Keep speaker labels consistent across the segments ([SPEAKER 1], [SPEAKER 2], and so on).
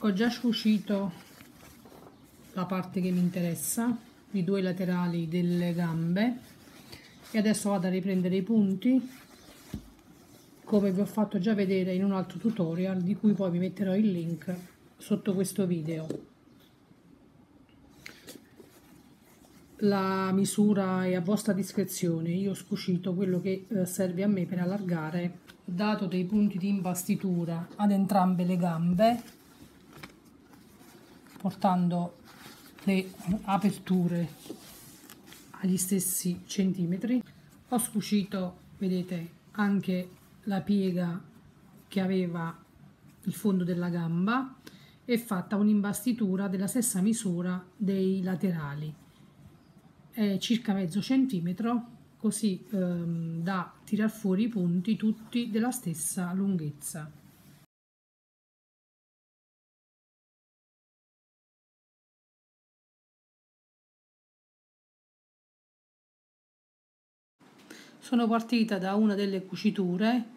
[SPEAKER 1] ho già scucito la parte che mi interessa i due laterali delle gambe. E adesso vado a riprendere i punti. Come vi ho fatto già vedere in un altro tutorial di cui poi vi metterò il link sotto questo video. La misura è a vostra discrezione. Io ho scucito quello che eh, serve a me per allargare dato dei punti di imbastitura ad entrambe le gambe portando le aperture agli stessi centimetri. Ho scucito vedete anche la piega che aveva il fondo della gamba e fatta un'imbastitura della stessa misura dei laterali. È circa mezzo centimetro così ehm, da tirar fuori i punti tutti della stessa lunghezza sono partita da una delle cuciture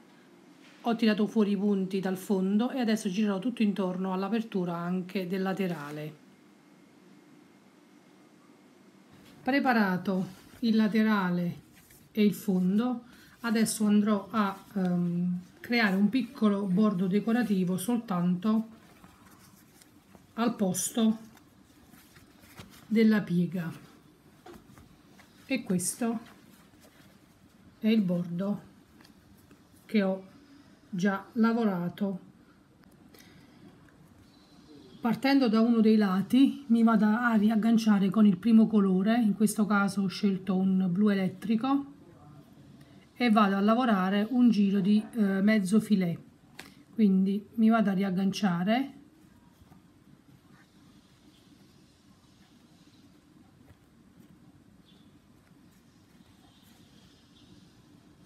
[SPEAKER 1] ho tirato fuori i punti dal fondo e adesso girerò tutto intorno all'apertura anche del laterale. Preparato il laterale e il fondo adesso andrò a um, creare un piccolo bordo decorativo soltanto al posto della piega. E questo è il bordo che ho già lavorato. Partendo da uno dei lati mi vado a riagganciare con il primo colore in questo caso ho scelto un blu elettrico e vado a lavorare un giro di eh, mezzo filet. Quindi mi vado a riagganciare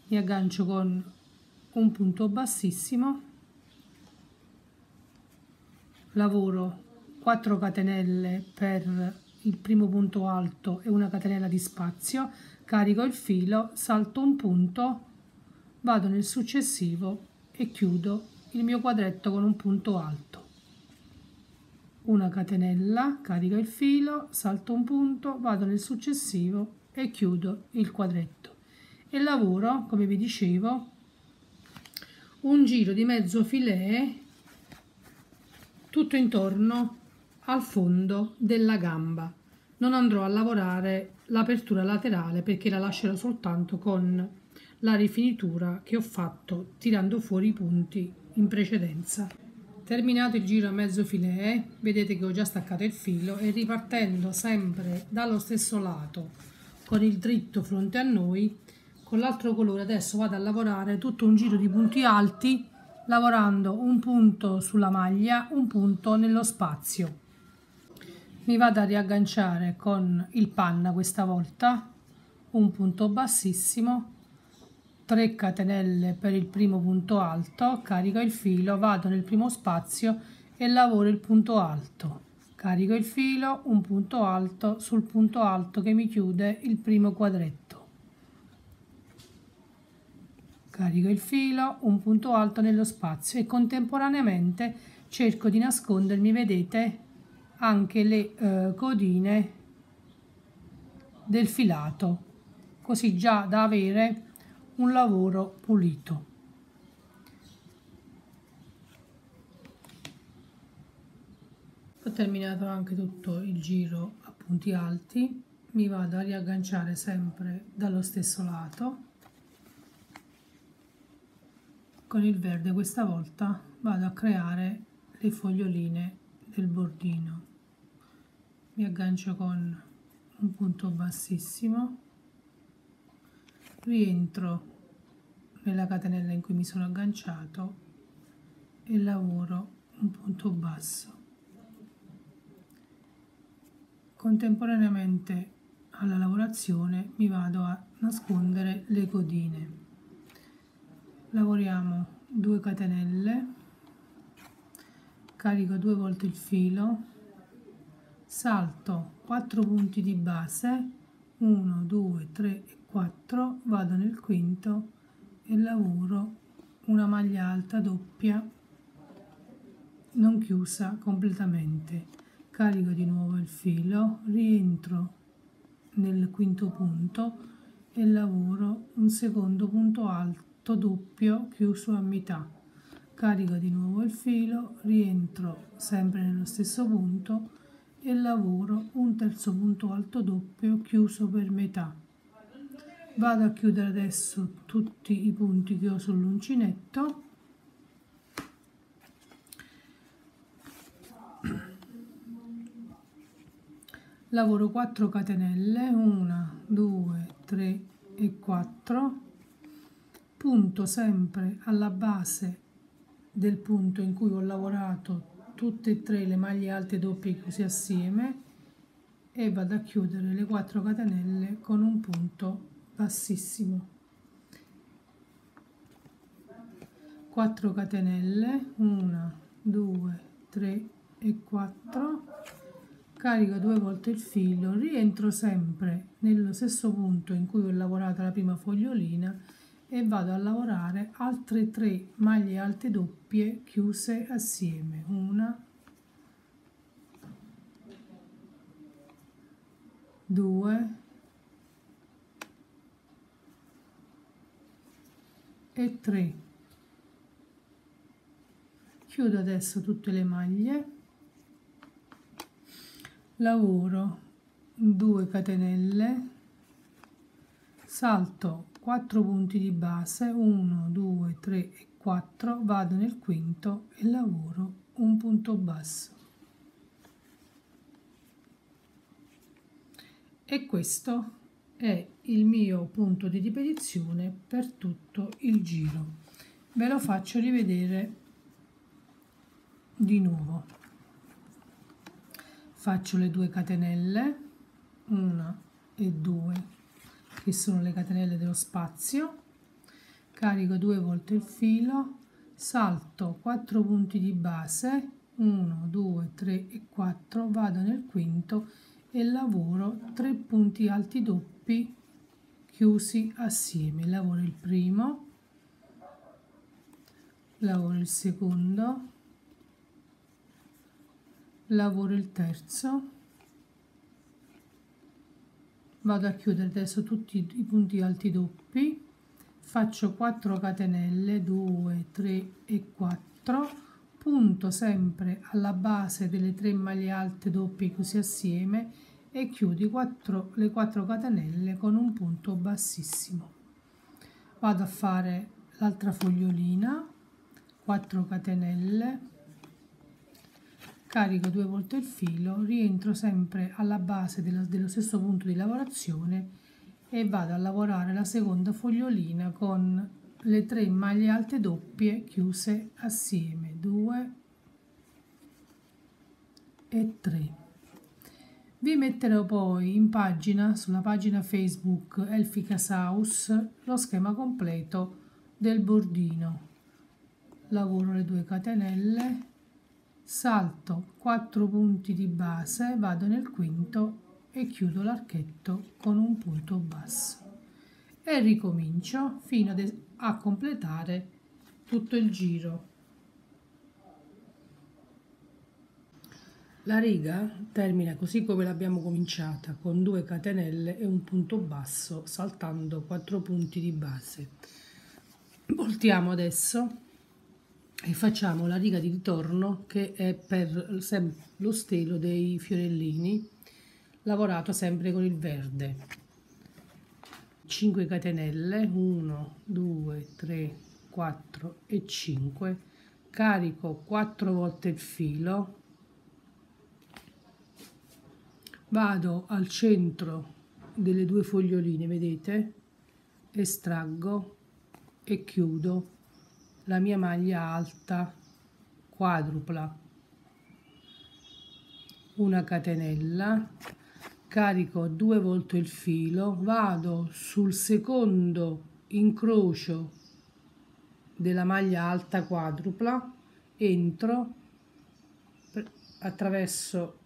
[SPEAKER 1] mi aggancio con un punto bassissimo. Lavoro 4 catenelle per il primo punto alto e una catenella di spazio. Carico il filo salto un punto vado nel successivo e chiudo il mio quadretto con un punto alto. Una catenella carico il filo salto un punto vado nel successivo e chiudo il quadretto e lavoro come vi dicevo un giro di mezzo filet tutto intorno al fondo della gamba. Non andrò a lavorare l'apertura laterale perché la lascerò soltanto con la rifinitura che ho fatto tirando fuori i punti in precedenza. Terminato il giro a mezzo filet vedete che ho già staccato il filo e ripartendo sempre dallo stesso lato con il dritto fronte a noi con l'altro colore. Adesso vado a lavorare tutto un giro di punti alti lavorando un punto sulla maglia un punto nello spazio. Mi vado a riagganciare con il panna questa volta un punto bassissimo 3 catenelle per il primo punto alto carico il filo vado nel primo spazio e lavoro il punto alto. Carico il filo un punto alto sul punto alto che mi chiude il primo quadretto Carico il filo, un punto alto nello spazio e contemporaneamente cerco di nascondermi, vedete, anche le eh, codine del filato, così già da avere un lavoro pulito. Ho terminato anche tutto il giro a punti alti, mi vado a riagganciare sempre dallo stesso lato con il verde questa volta vado a creare le foglioline del bordino. Mi aggancio con un punto bassissimo. Rientro nella catenella in cui mi sono agganciato e lavoro un punto basso. Contemporaneamente alla lavorazione mi vado a nascondere le codine lavoriamo 2 catenelle carico due volte il filo salto 4 punti di base 1 2 3 e 4 vado nel quinto e lavoro una maglia alta doppia non chiusa completamente. Carico di nuovo il filo rientro nel quinto punto e lavoro un secondo punto alto doppio chiuso a metà. Carico di nuovo il filo rientro sempre nello stesso punto e lavoro un terzo punto alto doppio chiuso per metà. Vado a chiudere adesso tutti i punti che ho sull'uncinetto. Lavoro 4 catenelle 1 2 3 e 4 punto sempre alla base del punto in cui ho lavorato tutte e tre le maglie alte doppie così assieme e vado a chiudere le 4 catenelle con un punto bassissimo. 4 catenelle 1 2 3 e 4 carico due volte il filo rientro sempre nello stesso punto in cui ho lavorato la prima fogliolina e vado a lavorare altre 3 maglie alte doppie chiuse assieme. Una 2 e 3 chiudo adesso tutte le maglie. Lavoro 2 catenelle salto 4 punti di base 1 2 3 e 4 vado nel quinto e lavoro un punto basso. E questo è il mio punto di ripetizione per tutto il giro. Ve lo faccio rivedere di nuovo. Faccio le due catenelle una e due che sono le catenelle dello spazio. Carico due volte il filo. Salto 4 punti di base. 1 2 3 e 4 vado nel quinto e lavoro 3 punti alti doppi chiusi assieme. Lavoro il primo. Lavoro il secondo. Lavoro il terzo vado a chiudere adesso tutti i punti alti doppi. Faccio 4 catenelle 2 3 e 4 punto sempre alla base delle tre maglie alte doppie così assieme e chiudi 4, le 4 catenelle con un punto bassissimo. Vado a fare l'altra fogliolina 4 catenelle carico due volte il filo rientro sempre alla base dello, dello stesso punto di lavorazione e vado a lavorare la seconda fogliolina con le tre maglie alte doppie chiuse assieme 2 e 3 vi metterò poi in pagina sulla pagina facebook Elficas House lo schema completo del bordino. Lavoro le due catenelle salto 4 punti di base vado nel quinto e chiudo l'archetto con un punto basso e ricomincio fino a completare tutto il giro. La riga termina così come l'abbiamo cominciata, con due catenelle e un punto basso, saltando 4 punti di base. Voltiamo adesso e facciamo la riga di ritorno che è per lo stelo dei fiorellini, lavorato sempre con il verde. 5 catenelle 1 2 3 4 e 5 carico 4 volte il filo. Vado al centro delle due foglioline vedete? Estraggo e chiudo la mia maglia alta quadrupla. Una catenella carico due volte il filo, vado sul secondo incrocio della maglia alta quadrupla, entro attraverso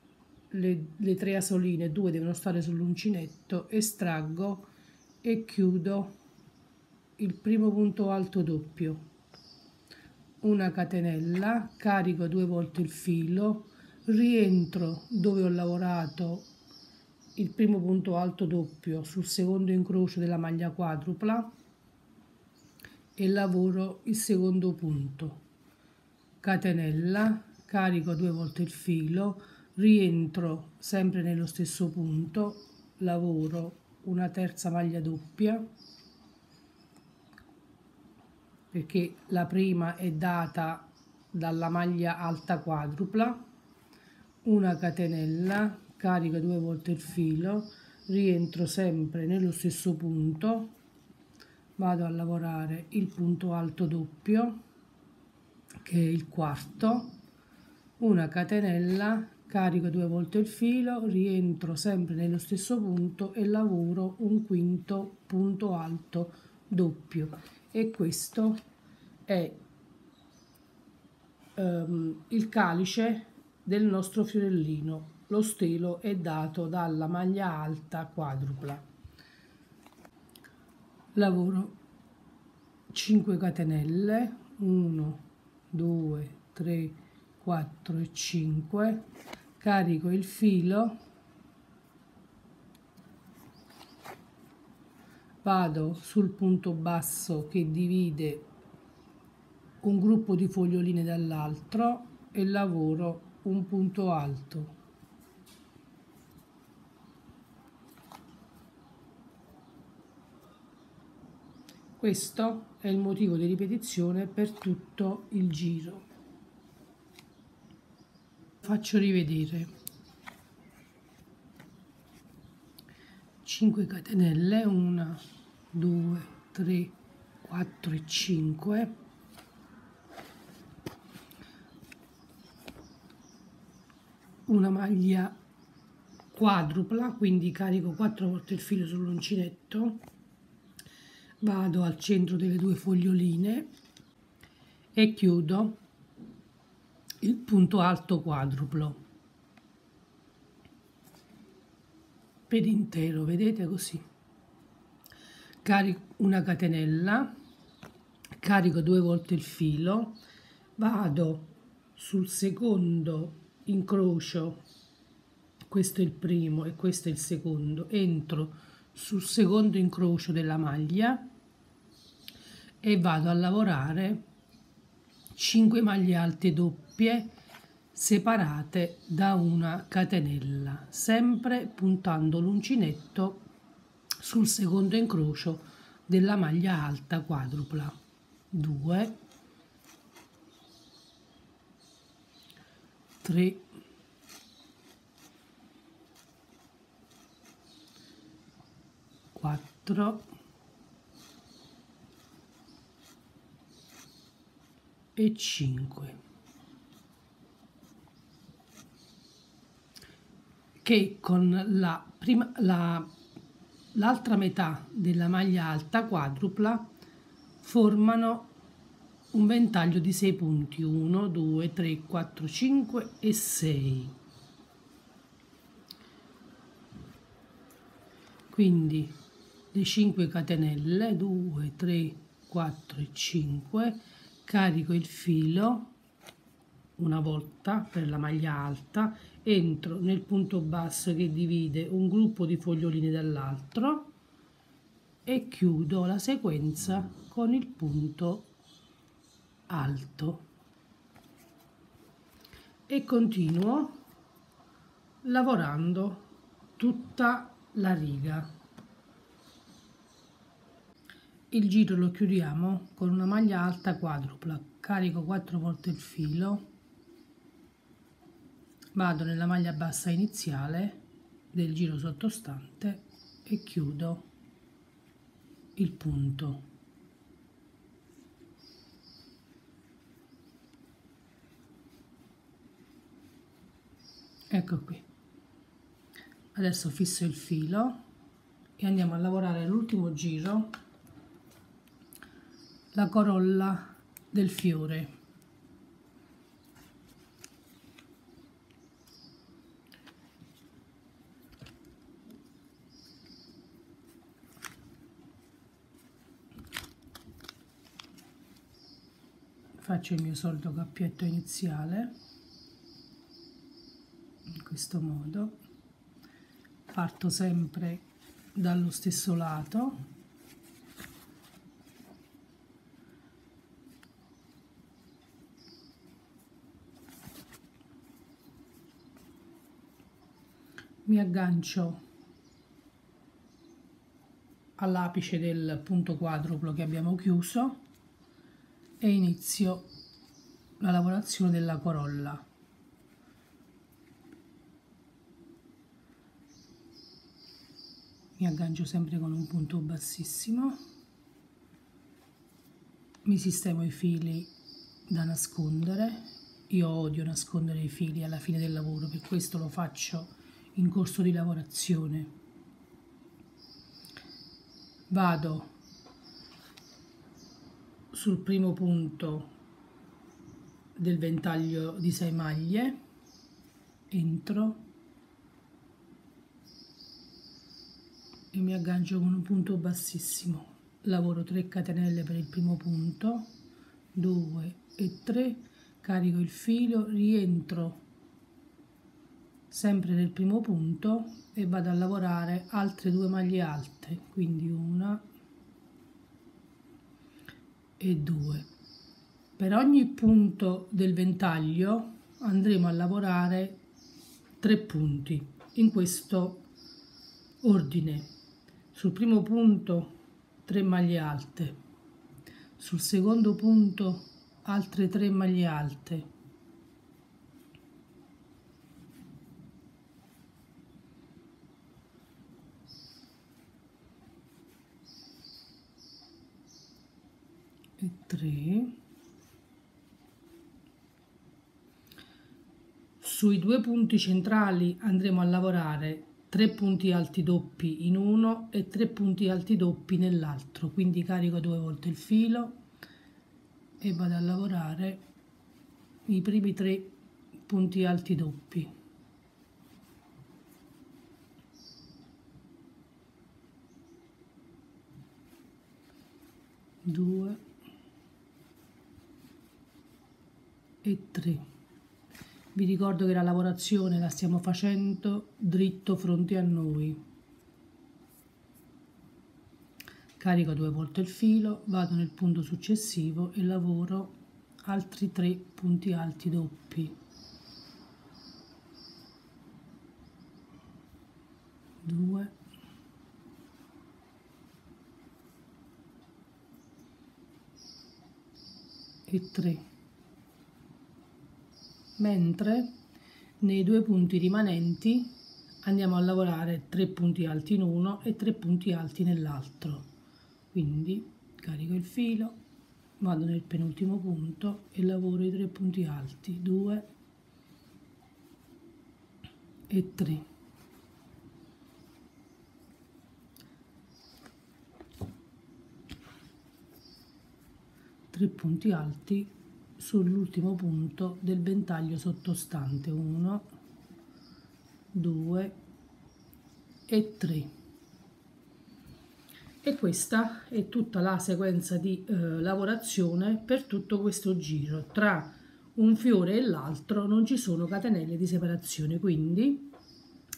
[SPEAKER 1] le, le tre asoline, due devono stare sull'uncinetto, estraggo e chiudo il primo punto alto doppio una catenella carico due volte il filo rientro dove ho lavorato il primo punto alto doppio sul secondo incrocio della maglia quadrupla e lavoro il secondo punto. Catenella carico due volte il filo rientro sempre nello stesso punto lavoro una terza maglia doppia perché la prima è data dalla maglia alta quadrupla una catenella carico due volte il filo rientro sempre nello stesso punto vado a lavorare il punto alto doppio che è il quarto una catenella carico due volte il filo rientro sempre nello stesso punto e lavoro un quinto punto alto doppio e questo è um, il calice del nostro fiorellino. Lo stelo è dato dalla maglia alta quadrupla. Lavoro 5 catenelle. 1 2 3 4 e 5 carico il filo vado sul punto basso che divide un gruppo di foglioline dall'altro e lavoro un punto alto. Questo è il motivo di ripetizione per tutto il giro. Faccio rivedere. 5 catenelle 1 2 3 4 e 5 una maglia quadrupla quindi carico 4 volte il filo sull'uncinetto. Vado al centro delle due foglioline e chiudo il punto alto quadruplo. Per intero vedete così carico una catenella carico due volte il filo vado sul secondo incrocio questo è il primo e questo è il secondo entro sul secondo incrocio della maglia e vado a lavorare 5 maglie alte doppie separate da una catenella, sempre puntando l'uncinetto sul secondo incrocio della maglia alta quadrupla. 2 3 4 e 5 che con la prima, la, l'altra metà della maglia alta quadrupla formano un ventaglio di 6 punti. 1 2 3 4 5 e 6 quindi le 5 catenelle 2 3 4 e 5 carico il filo una volta per la maglia alta entro nel punto basso che divide un gruppo di foglioline dall'altro e chiudo la sequenza con il punto alto. E continuo lavorando tutta la riga. Il giro lo chiudiamo con una maglia alta quadrupla. Carico 4 volte il filo vado nella maglia bassa iniziale del giro sottostante e chiudo il punto. Ecco qui. Adesso fisso il filo e andiamo a lavorare l'ultimo giro la corolla del fiore faccio il mio solito cappietto iniziale in questo modo. Parto sempre dallo stesso lato. Mi aggancio all'apice del punto quadruplo che abbiamo chiuso e inizio la lavorazione della corolla. Mi aggancio sempre con un punto bassissimo, mi sistemo i fili da nascondere, io odio nascondere i fili alla fine del lavoro, per questo lo faccio in corso di lavorazione. Vado sul primo punto del ventaglio di 6 maglie, entro. E mi aggancio con un punto bassissimo. Lavoro 3 catenelle per il primo punto, 2 e 3, carico il filo, rientro sempre nel primo punto e vado a lavorare altre due maglie alte quindi una e due. Per ogni punto del ventaglio andremo a lavorare tre punti in questo ordine. Sul primo punto 3 maglie alte. Sul secondo punto altre 3 maglie alte e 3 sui due punti centrali andremo a lavorare 3 punti alti doppi in uno e 3 punti alti doppi nell'altro. Quindi carico due volte il filo e vado a lavorare i primi tre punti alti doppi. 2 e 3 vi ricordo che la lavorazione la stiamo facendo dritto fronte a noi. Carico due volte il filo vado nel punto successivo e lavoro altri tre punti alti doppi. 2 e 3 mentre nei due punti rimanenti andiamo a lavorare 3 punti alti in uno e 3 punti alti nell'altro. Quindi carico il filo vado nel penultimo punto e lavoro i 3 punti alti 2 e 3 3 punti alti sull'ultimo punto del ventaglio sottostante 1 2 e 3 e questa è tutta la sequenza di eh, lavorazione per tutto questo giro. Tra un fiore e l'altro non ci sono catenelle di separazione quindi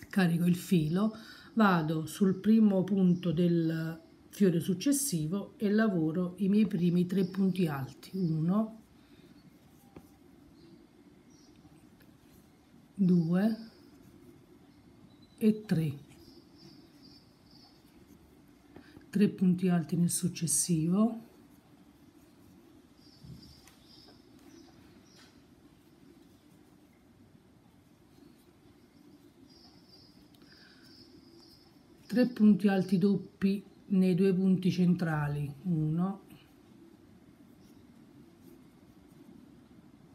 [SPEAKER 1] carico il filo vado sul primo punto del fiore successivo e lavoro i miei primi tre punti alti 1 2 e 3 3 punti alti nel successivo. Tre punti alti doppi nei due punti centrali. 1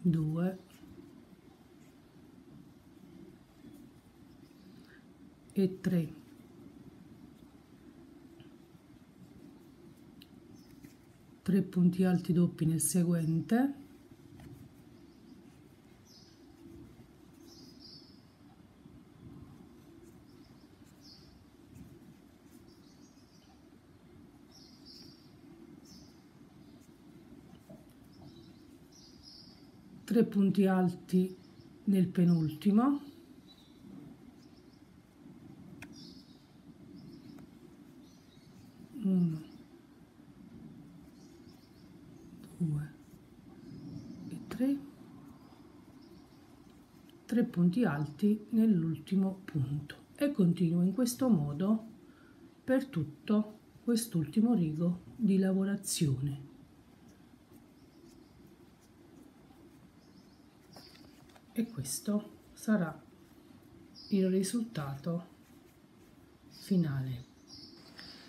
[SPEAKER 1] 2 e 3 3 punti alti doppi nel seguente. 3 punti alti nel penultimo 3 punti alti nell'ultimo punto. E continuo in questo modo per tutto quest'ultimo rigo di lavorazione. E questo sarà il risultato finale.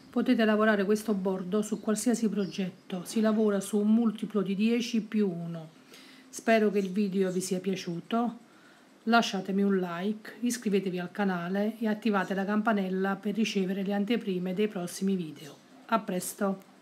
[SPEAKER 1] Potete lavorare questo bordo su qualsiasi progetto. Si lavora su un multiplo di 10 più 1 spero che il video vi sia piaciuto lasciatemi un like, iscrivetevi al canale e attivate la campanella per ricevere le anteprime dei prossimi video. A presto!